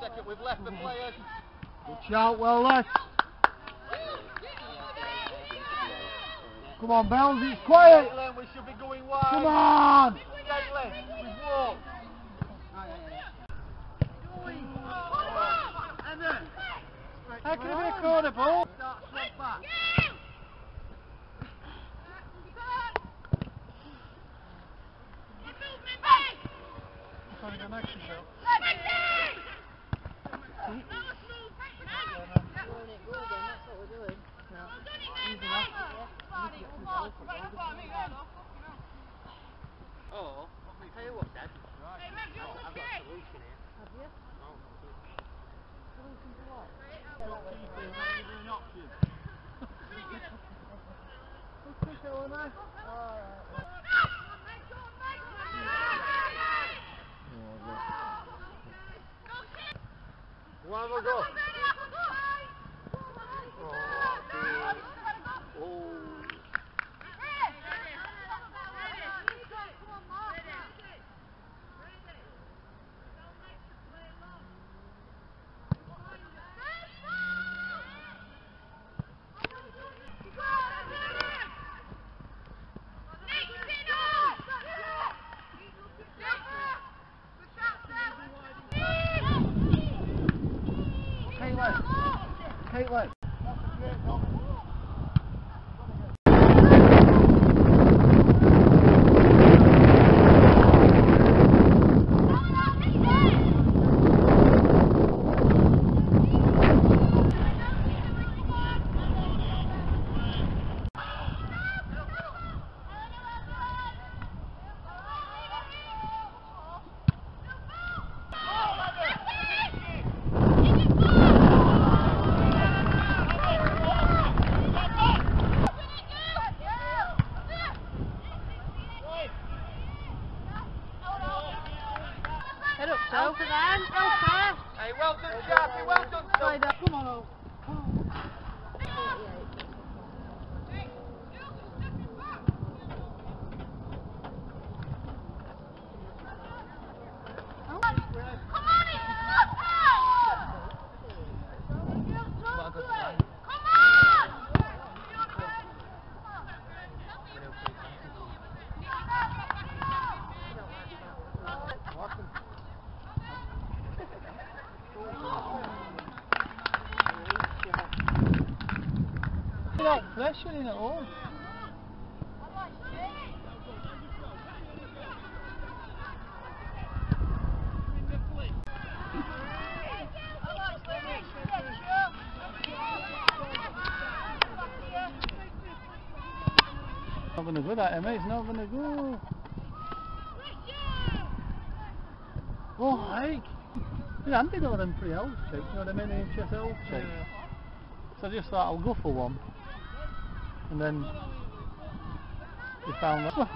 second. We've left the players. Good shout, well left. Come on, Belles, it's quiet. We should be going wide. Come on. We've walked. How can it be a corner ball? Oh, let me tell you what, Dad. I've got a solution here. Hey, well done, Sharpie. Well done, son. Come on, oh. Without pressuring at all. Not oh, gonna go that, Emma. It's not gonna go. Oh, Ike. Yeah, Andy got them pretty health checks, you know what I mean? NHS health checks. So I just thought I'll go for one. And then we found that.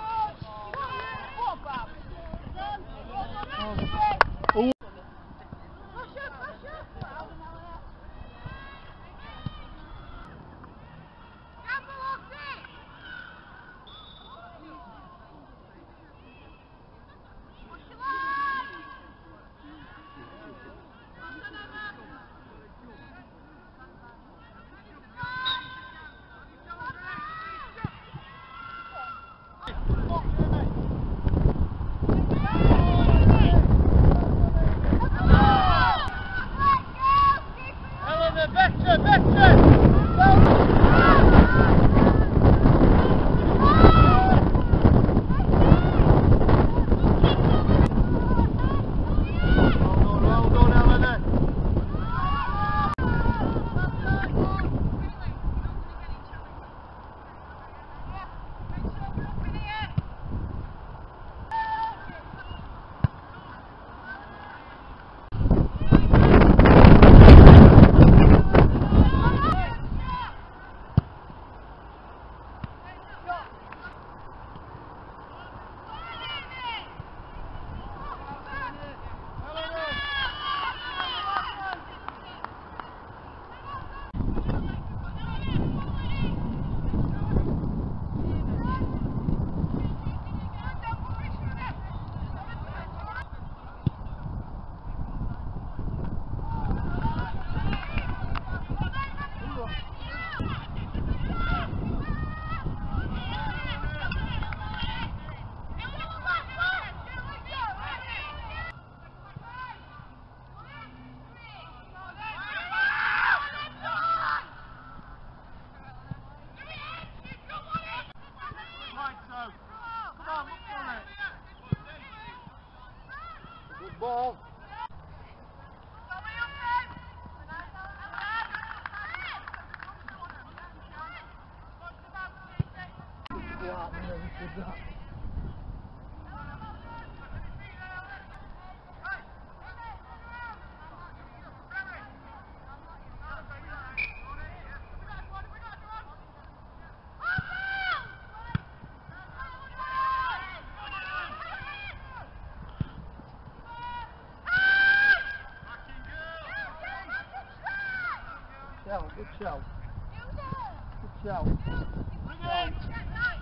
Ball. Yeah, man, good job. Shout, good shout. Good shout. Shout.